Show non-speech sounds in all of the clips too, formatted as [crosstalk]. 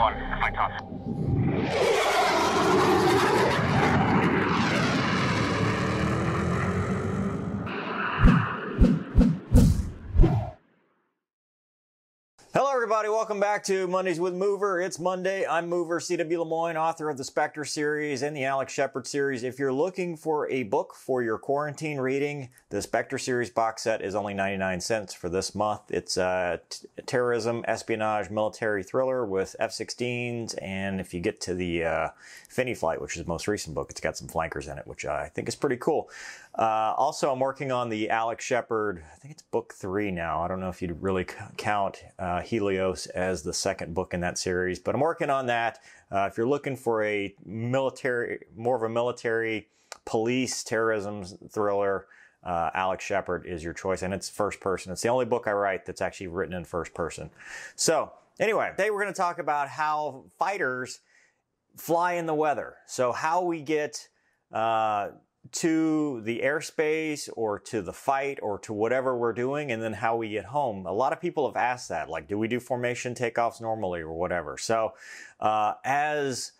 one. Fight tough. Everybody. Welcome back to Mondays with Mover. It's Monday. I'm Mover, C.W. Lemoine, author of the Spectre series and the Alex Shepard series. If you're looking for a book for your quarantine reading, the Spectre series box set is only 99 cents for this month. It's a t- terrorism, espionage, military thriller with F 16s. And if you get to the uh, Phoenix Flight, which is the most recent book, it's got some flankers in it, which I think is pretty cool. Uh, also, I'm working on the Alex Shepard, I think it's book three now. I don't know if you'd really count uh, Helios as the second book in that series, but I'm working on that. Uh, if you're looking for a military, more of a military police terrorism thriller, uh, Alex Shepard is your choice, and it's first person. It's the only book I write that's actually written in first person. So, anyway, today we're going to talk about how fighters fly in the weather. So, how we get uh, to the airspace or to the fight or to whatever we're doing and then how we get home. A lot of people have asked that, like, do we do formation takeoffs normally or whatever? So, uh, as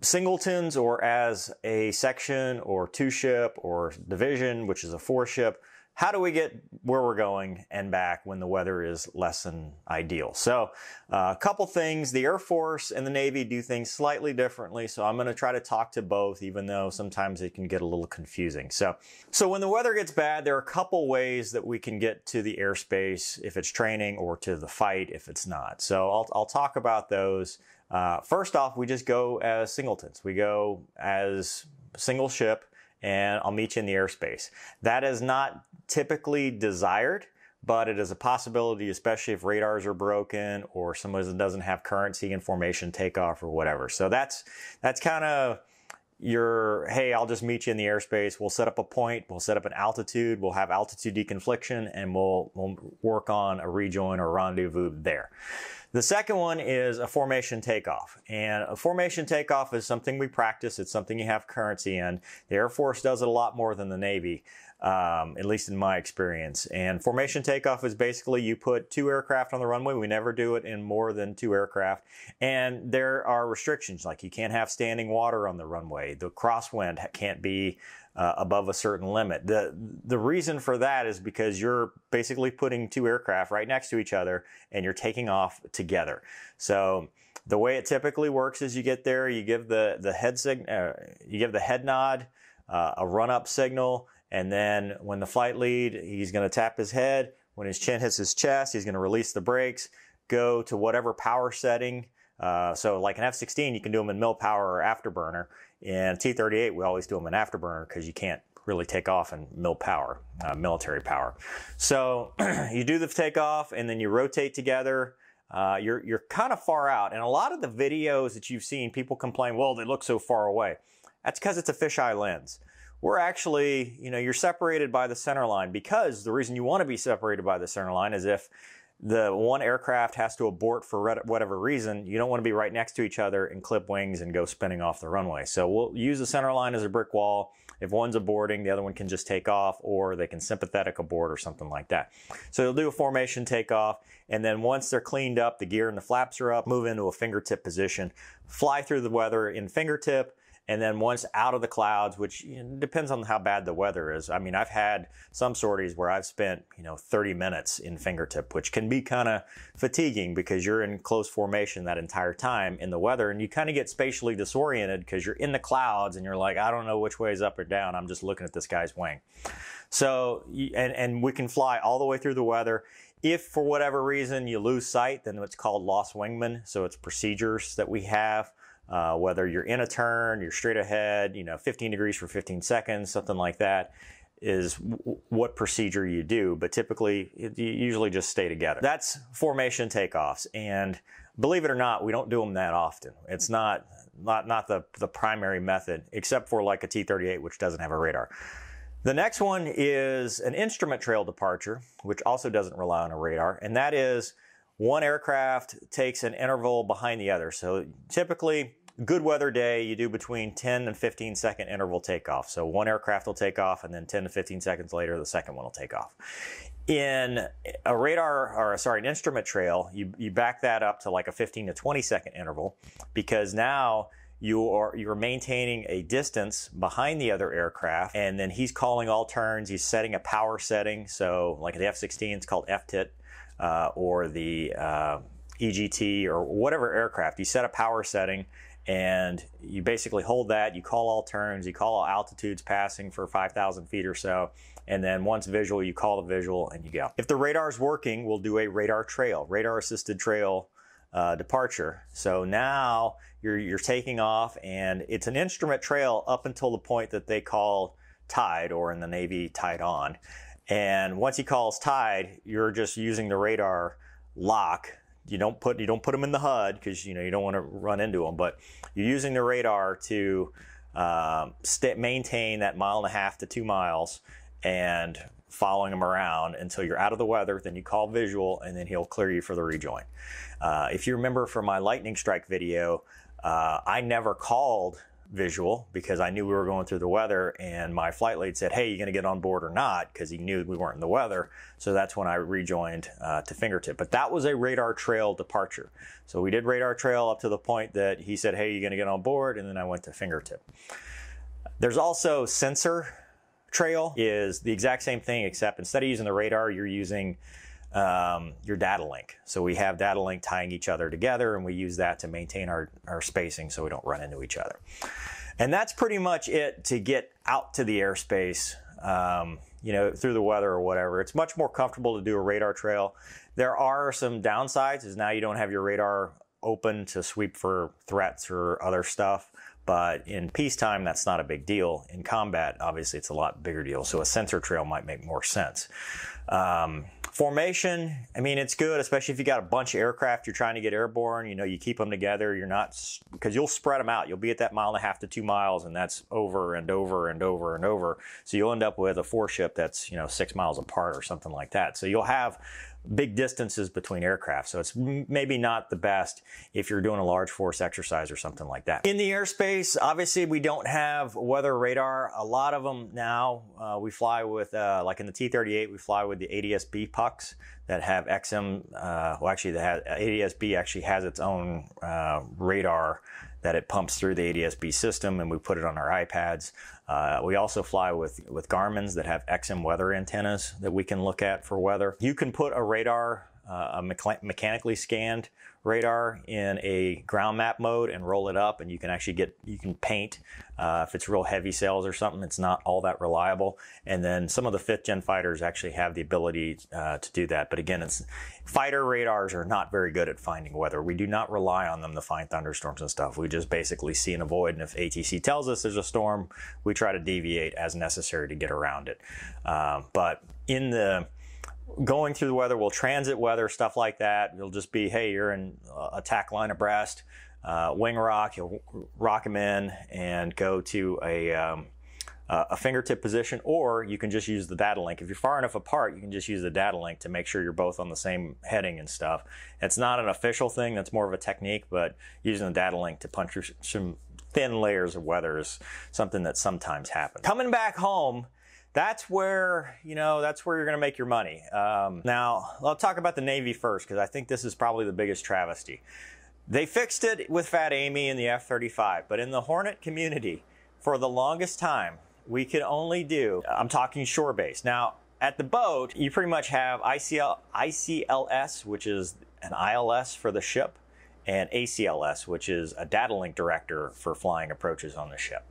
singletons or as a section or two ship or division, which is a four ship, how do we get where we're going and back when the weather is less than ideal? So, uh, a couple things. The Air Force and the Navy do things slightly differently. So, I'm going to try to talk to both, even though sometimes it can get a little confusing. So, so when the weather gets bad, there are a couple ways that we can get to the airspace if it's training or to the fight if it's not. So, I'll, I'll talk about those. Uh, first off, we just go as singletons. We go as single ship and I'll meet you in the airspace. That is not typically desired, but it is a possibility, especially if radars are broken or someone doesn't have currency information takeoff or whatever. So that's that's kind of your hey, I'll just meet you in the airspace. We'll set up a point, we'll set up an altitude, we'll have altitude deconfliction, and we'll we'll work on a rejoin or rendezvous there. The second one is a formation takeoff. And a formation takeoff is something we practice. It's something you have currency in. The Air Force does it a lot more than the Navy, um, at least in my experience. And formation takeoff is basically you put two aircraft on the runway. We never do it in more than two aircraft. And there are restrictions, like you can't have standing water on the runway. The crosswind can't be uh, above a certain limit. The the reason for that is because you're basically putting two aircraft right next to each other and you're taking off together. So the way it typically works is you get there, you give the the head sig- uh, you give the head nod, uh, a run up signal, and then when the flight lead, he's going to tap his head. When his chin hits his chest, he's going to release the brakes, go to whatever power setting. Uh, so like an F-16, you can do them in mill power or afterburner. In T-38, we always do them in afterburner because you can't really take off in mil power, uh, military power. So [clears throat] you do the takeoff and then you rotate together. Uh, you're you're kind of far out, and a lot of the videos that you've seen, people complain, well, they look so far away. That's because it's a fisheye lens. We're actually, you know, you're separated by the center line because the reason you want to be separated by the center line is if the one aircraft has to abort for whatever reason, you don't want to be right next to each other and clip wings and go spinning off the runway. So we'll use the center line as a brick wall. If one's aborting, the other one can just take off or they can sympathetic abort or something like that. So they'll do a formation takeoff. And then once they're cleaned up, the gear and the flaps are up, move into a fingertip position, fly through the weather in fingertip, and then once out of the clouds, which depends on how bad the weather is. I mean, I've had some sorties where I've spent, you know, 30 minutes in fingertip, which can be kind of fatiguing because you're in close formation that entire time in the weather and you kind of get spatially disoriented because you're in the clouds and you're like, I don't know which way is up or down. I'm just looking at this guy's wing. So, and, and we can fly all the way through the weather. If for whatever reason you lose sight, then it's called lost wingman. So it's procedures that we have. Uh, whether you're in a turn, you're straight ahead, you know, 15 degrees for 15 seconds, something like that is w- what procedure you do. But typically, you usually just stay together. That's formation takeoffs. And believe it or not, we don't do them that often. It's not, not, not the, the primary method, except for like a T-38, which doesn't have a radar. The next one is an instrument trail departure, which also doesn't rely on a radar, and that is one aircraft takes an interval behind the other. So typically, good weather day, you do between 10 and 15 second interval takeoff. So one aircraft will take off, and then 10 to 15 seconds later, the second one will take off. In a radar, or sorry, an instrument trail, you, you back that up to like a 15 to 20 second interval because now you are you're maintaining a distance behind the other aircraft and then he's calling all turns he's setting a power setting so like the f-16 it's called FTIT uh, or the uh, EGT or whatever aircraft. You set a power setting and you basically hold that. You call all turns. You call all altitudes passing for 5000 feet or so. And then once visual you call the visual and you go. If the radar is working we'll do a radar trail radar assisted trail uh, departure. So now you're, you're taking off and it's an instrument trail up until the point that they call tied or in the Navy tied on. And once he calls tied, you're just using the radar lock. You don't put you don't put them in the HUD because you know you don't want to run into them, but you're using the radar to um, st- maintain that mile and a half to two miles and following them around until you're out of the weather. Then you call visual, and then he'll clear you for the rejoin. Uh, if you remember from my lightning strike video, uh, I never called visual because I knew we were going through the weather, and my flight lead said, "Hey, you're going to get on board or not?" Because he knew we weren't in the weather. So that's when I rejoined uh, to fingertip. But that was a radar trail departure. So we did radar trail up to the point that he said, "Hey, you're going to get on board?" And then I went to fingertip. There's also sensor trail is the exact same thing, except instead of using the radar, you're using um, your data link. So we have data link tying each other together, and we use that to maintain our, our spacing so we don't run into each other. And that's pretty much it to get out to the airspace, um, you know, through the weather or whatever. It's much more comfortable to do a radar trail. There are some downsides, is now you don't have your radar open to sweep for threats or other stuff. But in peacetime, that's not a big deal. In combat, obviously, it's a lot bigger deal. So a sensor trail might make more sense. Um, formation, I mean, it's good, especially if you got a bunch of aircraft you're trying to get airborne. You know, you keep them together. You're not because you'll spread them out. You'll be at that mile and a half to two miles, and that's over and over and over and over. So you'll end up with a four ship that's you know six miles apart or something like that. So you'll have big distances between aircraft. So it's maybe not the best if you're doing a large force exercise or something like that. In the airspace, obviously we don't have weather radar. A lot of them now, uh, we fly with, uh, like in the T-38, we fly with the ADS-B pucks that have XM, uh, well actually the ADS-B actually has its own uh, radar that it pumps through the ADS-B system and we put it on our iPads. Uh, we also fly with, with Garmin's that have XM weather antennas that we can look at for weather. You can put a radar, a mecha mechanically scanned radar in a ground map mode and roll it up and you can actually get you can paint uh, if it's real heavy sails or something it's not all that reliable. And then some of the fifth gen fighters actually have the ability uh, to do that. But again it's fighter radars are not very good at finding weather. We do not rely on them to find thunderstorms and stuff. We just basically see and avoid and if atc tells us there's a storm we try to deviate as necessary to get around it. Uh, but in the going through the weather, we'll transit weather, stuff like that. It'll just be, hey, you're in a tack line abreast, uh, wing rock, you'll rock them in and go to a, um, a fingertip position, or you can just use the data link. If you're far enough apart, you can just use the data link to make sure you're both on the same heading and stuff. It's not an official thing, that's more of a technique, but using the data link to punch some thin layers of weather is something that sometimes happens. Coming back home, that's where you know that's where you're going to make your money. Um, now, I'll talk about the Navy first because I think this is probably the biggest travesty. They fixed it with Fat Amy and the F-35, but in the Hornet community, for the longest time, we could only do. I'm talking shore base. Now, at the boat, you pretty much have ICL, ICLS, which is an ILS for the ship, and ACLS, which is a data link director for flying approaches on the ship.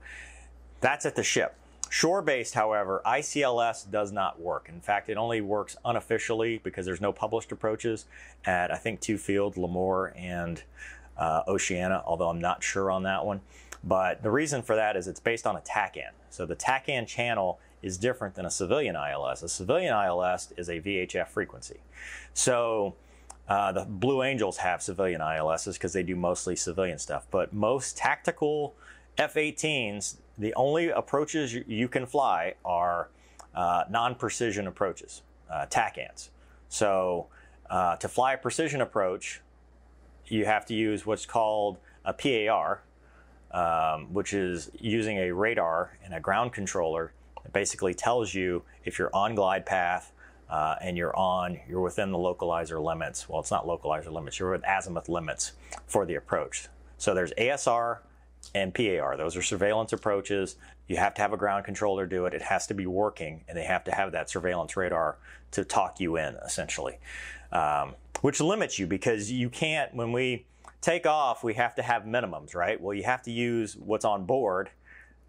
That's at the ship. Shore-based, however, ICLS does not work. In fact, it only works unofficially because there's no published approaches at, I think, two field, Lemoore and uh, Oceana, although I'm not sure on that one. But the reason for that is it's based on a TACAN. So the TACAN channel is different than a civilian ILS. A civilian ILS is a VHF frequency. So uh, the Blue Angels have civilian ILSs because they do mostly civilian stuff. But most tactical F-18s the only approaches you, can fly are uh, non-precision approaches, uh, TACANs. So uh, to fly a precision approach, you have to use what's called a PAR, um, which is using a radar and a ground controller. It basically tells you if you're on glide path, uh, and you're on, you're within the localizer limits. Well, it's not localizer limits, you're with azimuth limits for the approach. So there's ASR and PAR. Those are surveillance approaches. You have to have a ground controller do it. It has to be working, and they have to have that surveillance radar to talk you in, essentially, um, which limits you because you can't, when we take off, we have to have minimums, right? Well, you have to use what's on board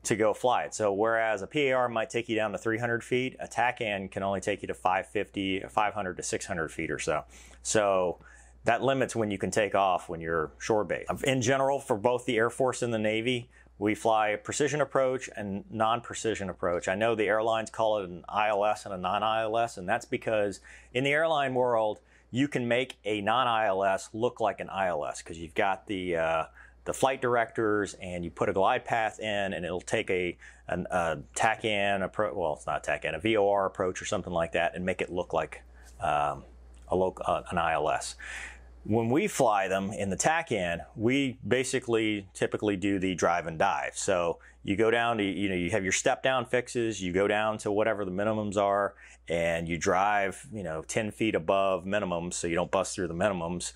to go fly it. So whereas a PAR might take you down to 300 feet, a TACAN can only take you to 550, 500 to 600 feet or so. So that limits when you can take off when you're shore based. In general, for both the Air Force and the Navy, we fly a precision approach and non-precision approach. I know the airlines call it an ILS and a non-ILS, and that's because in the airline world, you can make a non-ILS look like an ILS because you've got the uh, the flight directors and you put a glide path in and it'll take a, an, a TACAN approach, well, it's not tack in, a VOR approach or something like that and make it look like um, a local, uh, an ILS. When we fly them in the TACAN, we basically typically do the drive and dive. So you go down to, you know, you have your step down fixes, you go down to whatever the minimums are, and you drive, you know, 10 feet above minimums so you don't bust through the minimums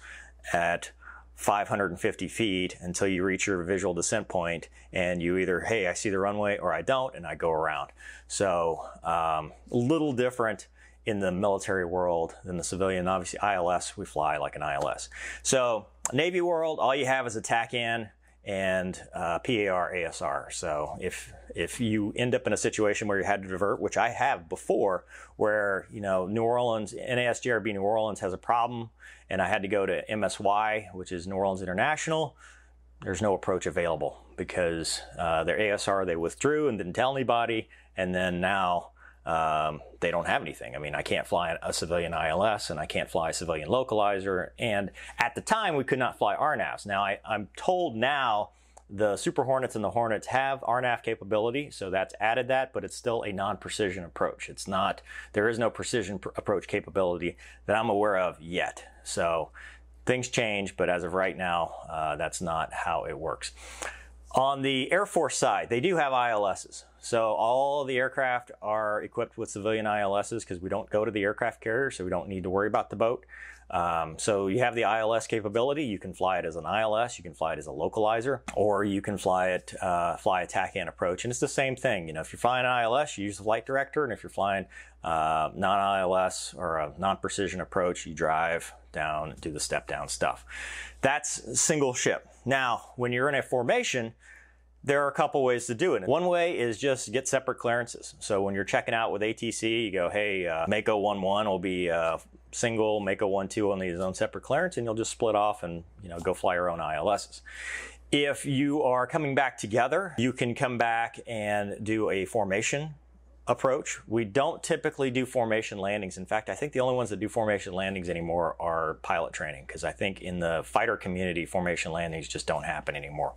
at 550 feet until you reach your visual descent point and you either hey i see the runway or i don't and i go around so um, a little different in the military world than the civilian obviously ils we fly like an ils so navy world all you have is a TACAN and uh, PAR ASR. So if if you end up in a situation where you had to divert, which I have before, where you know New Orleans NAS JRB New Orleans has a problem, and I had to go to MSY, which is New Orleans International. There's no approach available because uh, their ASR they withdrew and didn't tell anybody, and then now um, they don't have anything. I mean, I can't fly a civilian ILS and I can't fly a civilian localizer. And at the time, we could not fly RNAVs. Now, I, I'm told now the Super Hornets and the Hornets have RNAV capability, so that's added that, but it's still a non-precision approach. It's not, there is no precision pr- approach capability that I'm aware of yet. So things change, but as of right now, uh, that's not how it works. On the Air Force side, they do have ILSs. So all the aircraft are equipped with civilian ILSs because we don't go to the aircraft carrier, so we don't need to worry about the boat. Um, so you have the ILS capability. You can fly it as an ILS, you can fly it as a localizer, or you can fly it, uh, fly a and approach. And it's the same thing. You know, if you're flying an ILS, you use the flight director, and if you're flying uh, non-ILS or a non-precision approach, you drive down, do the step down stuff. That's single ship. Now, when you're in a formation, there are a couple ways to do it. One way is just get separate clearances. So when you're checking out with ATC, you go, hey, uh, Mako 1-1 will be uh, single, Mako 1-2 will need his own separate clearance, and you'll just split off and you know go fly your own ILSs. If you are coming back together, you can come back and do a formation approach. We don't typically do formation landings. In fact, I think the only ones that do formation landings anymore are pilot training because I think in the fighter community, formation landings just don't happen anymore.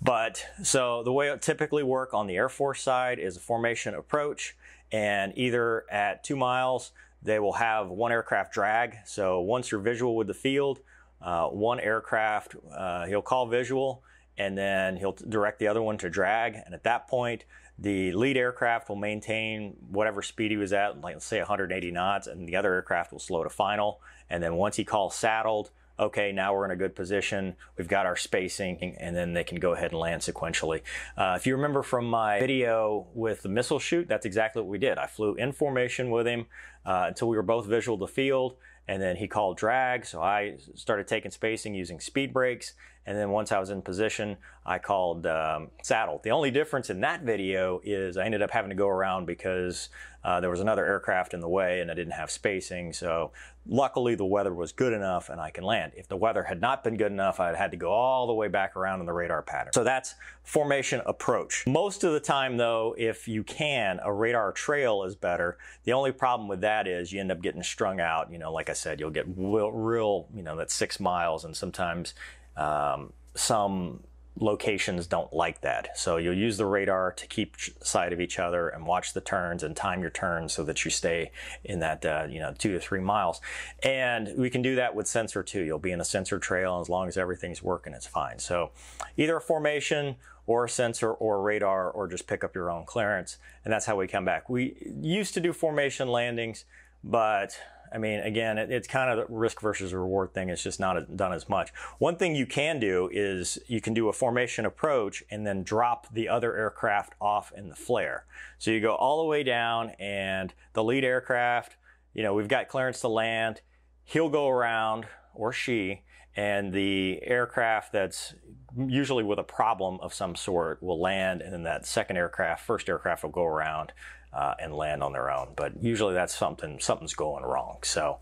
But so the way it typically work on the Air Force side is a formation approach, and either at two miles they will have one aircraft drag. So once you're visual with the field, uh, one aircraft uh, he'll call visual and then he'll direct the other one to drag. And at that point, the lead aircraft will maintain whatever speed he was at, like let's say 180 knots, and the other aircraft will slow to final. And then once he calls saddled, okay, now we're in a good position. We've got our spacing, and then they can go ahead and land sequentially. Uh, if you remember from my video with the missile shoot, that's exactly what we did. I flew in formation with him uh, until we were both visual to field and then he called drag. So I started taking spacing using speed brakes. And then once I was in position, I called um, saddle. The only difference in that video is I ended up having to go around because uh, there was another aircraft in the way and I didn't have spacing. So luckily the weather was good enough and I can land. If the weather had not been good enough, I'd had to go all the way back around in the radar pattern. So that's formation approach. Most of the time though, if you can, a radar trail is better. The only problem with that is you end up getting strung out. You know, like I said, you'll get real, real you know, that's six miles and sometimes um, some locations don't like that. So you'll use the radar to keep sight of each other and watch the turns and time your turns so that you stay in that, uh, you know, two to three miles. And we can do that with sensor too. You'll be in a sensor trail and as long as everything's working, it's fine. So either a formation or a sensor or a radar or just pick up your own clearance. And that's how we come back. We used to do formation landings but I mean, again, it, it's kind of the risk versus reward thing. It's just not done as much. One thing you can do is you can do a formation approach and then drop the other aircraft off in the flare. So you go all the way down and the lead aircraft, you know, we've got clearance to land. He'll go around or she and the aircraft that's usually with a problem of some sort will land and then that second aircraft, first aircraft will go around uh, and land on their own. But usually that's something, something's going wrong. So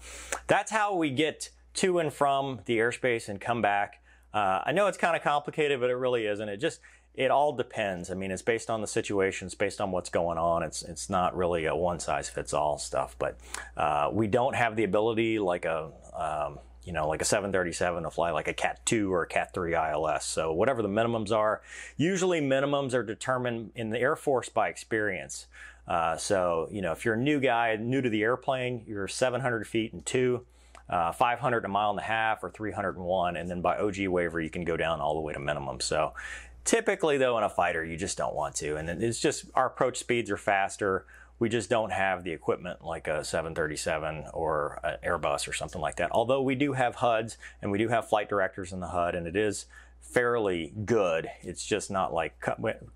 that's how we get to and from the airspace and come back. Uh, I know it's kind of complicated, but it really isn't. It just, it all depends. I mean, it's based on the situation. It's based on what's going on. It's it's not really a one size fits all stuff. But uh, we don't have the ability like a um, you know, like a 737 to fly like a Cat 2 or a Cat 3 ILS. So whatever the minimums are, usually minimums are determined in the Air Force by experience. Uh, so, you know, if you're a new guy, new to the airplane, you're 700 feet and two, uh, 500 a mile and a half, or 301. And then by OG waiver, you can go down all the way to minimum. So typically, though, in a fighter, you just don't want to. And it's just our approach speeds are faster. We just don't have the equipment like a 737 or an Airbus or something like that. Although we do have HUDs and we do have flight directors in the HUD, and it is fairly good. It's just not like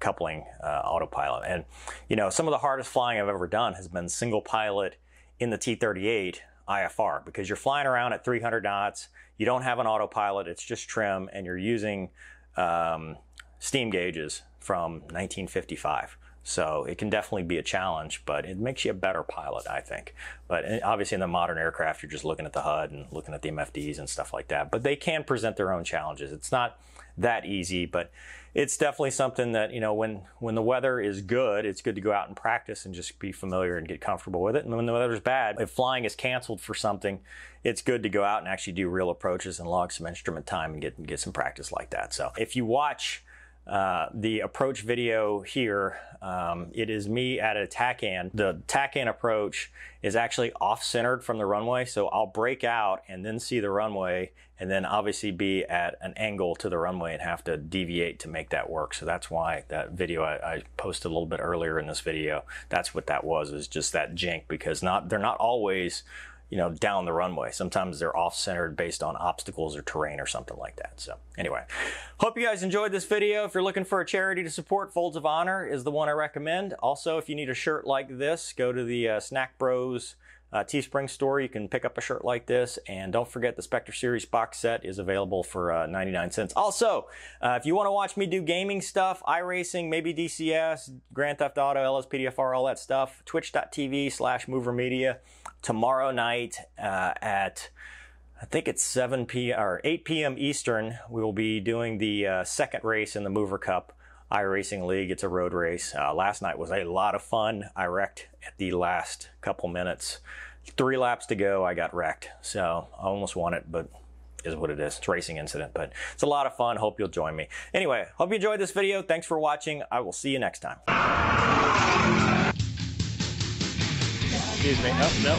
coupling uh, autopilot. And, you know, some of the hardest flying I've ever done has been single pilot in the T 38 IFR because you're flying around at 300 knots, you don't have an autopilot, it's just trim, and you're using um, steam gauges from 1955. So it can definitely be a challenge, but it makes you a better pilot, I think. But eh, obviously, in the modern aircraft, you're just looking at the HUD and looking at the MFDs and stuff like that. But they can present their own challenges. It's not that easy, but it's definitely something that you know when when the weather is good, it's good to go out and practice and just be familiar and get comfortable with it. And when the weather's bad, if flying is canceled for something, it's good to go out and actually do real approaches and log some instrument time and get get some practice like that. So if you watch uh, the approach video here, um, it is me at a TACAN. The TACAN approach is actually off-centered from the runway, so I'll break out and then see the runway, and then obviously be at an angle to the runway and have to deviate to make that work. So that's why that video I, I posted a little bit earlier in this video, that's what that was, is just that jink, because not they're not always you know, down the runway. Sometimes they're off-centered based on obstacles or terrain or something like that. So anyway, hope you guys enjoyed this video. If you're looking for a charity to support, Folds of Honor is the one I recommend. Also, if you need a shirt like this, go to the uh, Snack Bros uh, Teespring store. You can pick up a shirt like this. And don't forget the Spectre Series box set is available for uh, 99 cents. Also, uh, if you want to watch me do gaming stuff, iRacing, maybe DCS, Grand Theft Auto, LSPDFR, all that stuff, twitch.tv slash mover media. Tomorrow night uh, at I think it's 7 p or 8 p.m. Eastern. We will be doing the uh, second race in the Mover Cup iRacing League. It's a road race. Uh, last night was a lot of fun. I wrecked at the last couple minutes. Three laps to go, I got wrecked. So I almost won it, but is what it is. It's racing incident, but it's a lot of fun. Hope you'll join me. Anyway, hope you enjoyed this video. Thanks for watching. I will see you next time. Excuse me. Oh, no.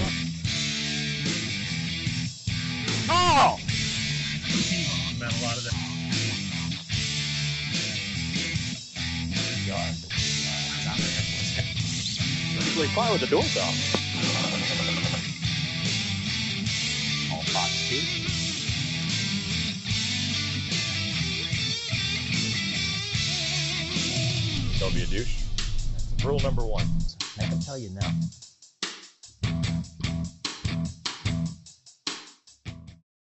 Oh! Man, a lot of that. Really fine with the doors off. All box two. Don't be a douche. Rule number one. I can tell you now.